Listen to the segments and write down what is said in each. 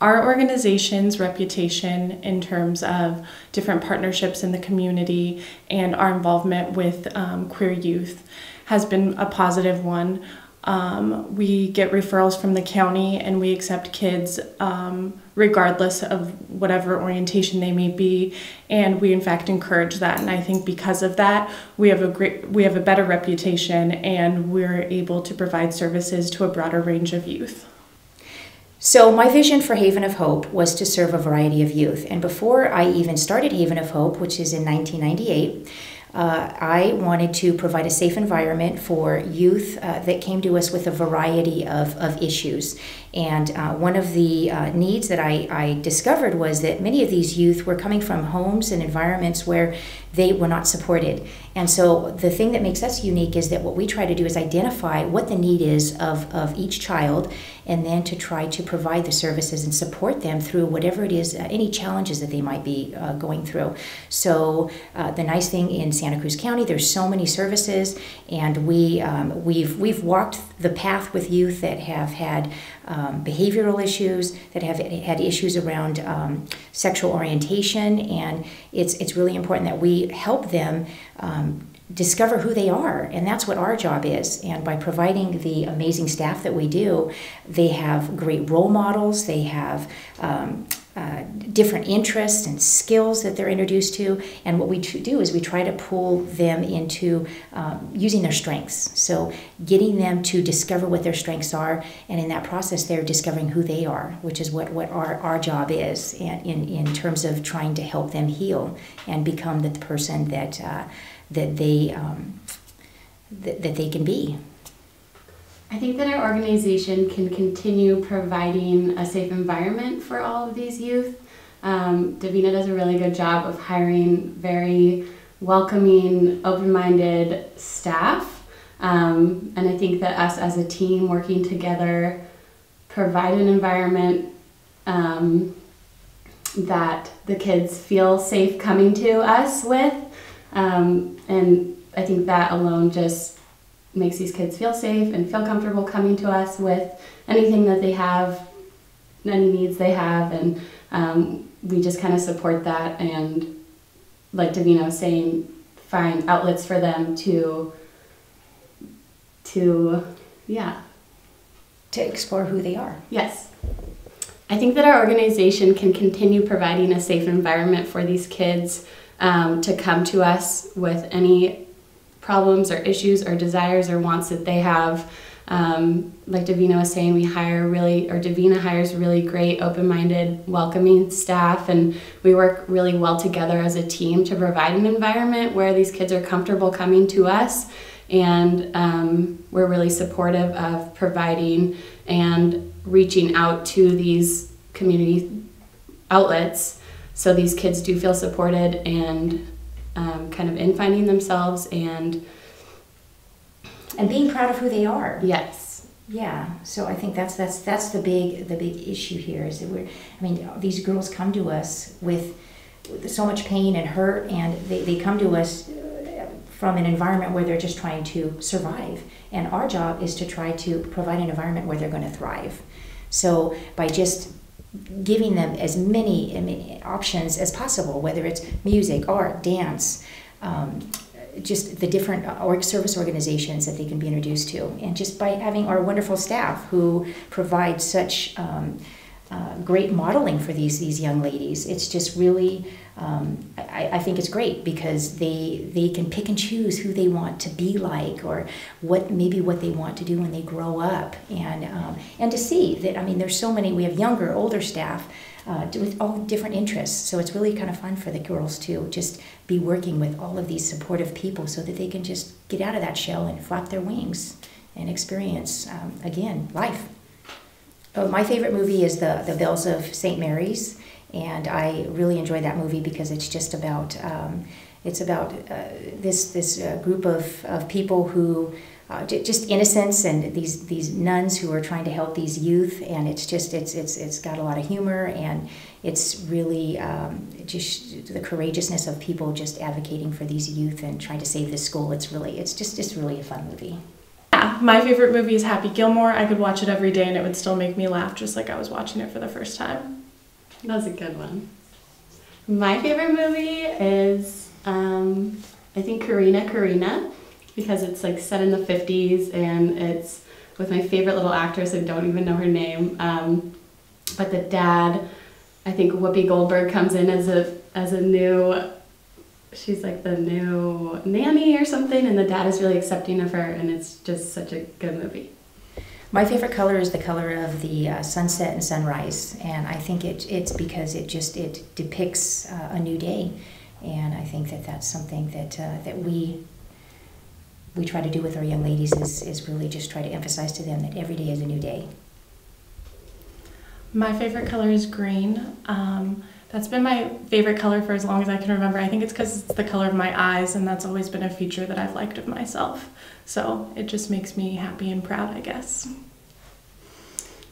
our organization's reputation in terms of different partnerships in the community and our involvement with um, queer youth has been a positive one. Um, we get referrals from the county and we accept kids um, regardless of whatever orientation they may be and we in fact encourage that and I think because of that we have a great we have a better reputation and we're able to provide services to a broader range of youth. So, my vision for Haven of Hope was to serve a variety of youth. And before I even started Haven of Hope, which is in 1998, uh, I wanted to provide a safe environment for youth uh, that came to us with a variety of, of issues. And uh, one of the uh, needs that I, I discovered was that many of these youth were coming from homes and environments where they were not supported. And so the thing that makes us unique is that what we try to do is identify what the need is of, of each child and then to try to provide the services and support them through whatever it is, uh, any challenges that they might be uh, going through. So uh, the nice thing in Santa Cruz County, there's so many services, and we um, we've we've walked the path with youth that have had um, behavioral issues, that have had issues around um, sexual orientation, and it's it's really important that we help them. Um, discover who they are and that's what our job is and by providing the amazing staff that we do they have great role models they have um, uh, different interests and skills that they're introduced to. And what we do is we try to pull them into um, using their strengths. So, getting them to discover what their strengths are, and in that process, they're discovering who they are, which is what, what our, our job is and in, in terms of trying to help them heal and become the person that, uh, that, they, um, that, that they can be. I think that our organization can continue providing a safe environment for all of these youth. Um, Davina does a really good job of hiring very welcoming, open minded staff. Um, and I think that us as a team working together provide an environment um, that the kids feel safe coming to us with. Um, and I think that alone just makes these kids feel safe and feel comfortable coming to us with anything that they have, any needs they have, and um, we just kind of support that and, like Davina was saying, find outlets for them to, to, yeah. To explore who they are. Yes. I think that our organization can continue providing a safe environment for these kids um, to come to us with any problems or issues or desires or wants that they have. Um, like Davina was saying, we hire really, or Davina hires really great, open minded, welcoming staff, and we work really well together as a team to provide an environment where these kids are comfortable coming to us. And um, we're really supportive of providing and reaching out to these community outlets so these kids do feel supported and um, kind of in finding themselves and and being proud of who they are. Yes. Yeah. So I think that's that's that's the big the big issue here is that we're I mean these girls come to us with, with so much pain and hurt and they, they come to us uh, from an environment where they're just trying to survive and our job is to try to provide an environment where they're going to thrive so by just giving them as many, options as possible, whether it's music, art, dance, um, just the different org service organizations that they can be introduced to, and just by having our wonderful staff who provide such um, uh, great modeling for these these young ladies. It's just really, um, I, I, think it's great because they they can pick and choose who they want to be like or what maybe what they want to do when they grow up, and um, and to see that I mean there's so many. We have younger, older staff. Uh, with all different interests, so it's really kind of fun for the girls to just be working with all of these supportive people, so that they can just get out of that shell and flap their wings and experience um, again life. Oh, my favorite movie is the the Bells of St. Mary's, and I really enjoy that movie because it's just about um, it's about uh, this this uh, group of, of people who uh, just innocence and these these nuns who are trying to help these youth, and it's just it's it's it's got a lot of humor and it's really um, just the courageousness of people just advocating for these youth and trying to save this school. It's really it's just just really a fun movie. Yeah, my favorite movie is Happy Gilmore. I could watch it every day and it would still make me laugh just like I was watching it for the first time. That was a good one. My favorite movie is, um, I think, Corrina Corrina, because it's like set in the 50s and it's with my favorite little actress. I don't even know her name. Um, but the dad, I think Whoopi Goldberg comes in as a as a new she's like the new nanny or something and the dad is really accepting of her and it's just such a good movie My favorite color is the color of the uh, sunset and sunrise, and I think it, it's because it just it depicts uh, a new day, and I think that that's something that uh, that we we try to do with our young ladies is, is really just try to emphasize to them that every day is a new day. My favorite color is green. Um, that's been my favorite color for as long as I can remember. I think it's because it's the color of my eyes, and that's always been a feature that I've liked of myself. So it just makes me happy and proud, I guess.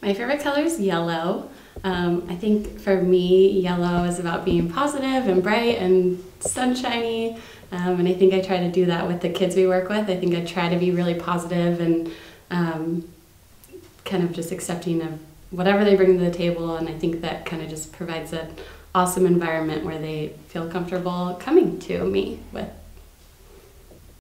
My favorite color is yellow. Um, I think for me, yellow is about being positive and bright and sunshiny. Um, and I think I try to do that with the kids we work with. I think I try to be really positive and um, kind of just accepting of whatever they bring to the table. And I think that kind of just provides an awesome environment where they feel comfortable coming to me with